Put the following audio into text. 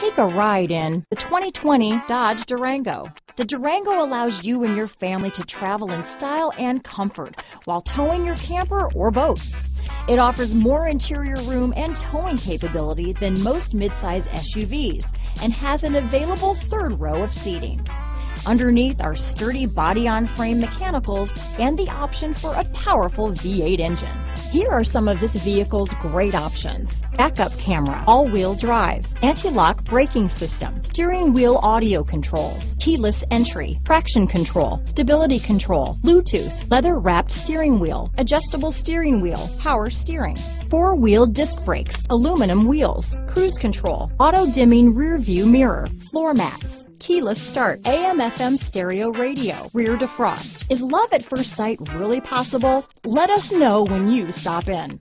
Take a ride in the 2020 Dodge Durango. The Durango allows you and your family to travel in style and comfort while towing your camper or boat. It offers more interior room and towing capability than most midsize SUVs and has an available third row of seating. Underneath are sturdy body-on-frame mechanicals and the option for a powerful V8 engine. Here are some of this vehicle's great options. Backup camera, all-wheel drive, anti-lock braking system, steering wheel audio controls, keyless entry, traction control, stability control, Bluetooth, leather-wrapped steering wheel, adjustable steering wheel, power steering, four-wheel disc brakes, aluminum wheels, cruise control, auto-dimming rear view mirror, floor mats, keyless start, AM FM stereo radio, rear defrost. Is love at first sight really possible? Let us know when you stop in.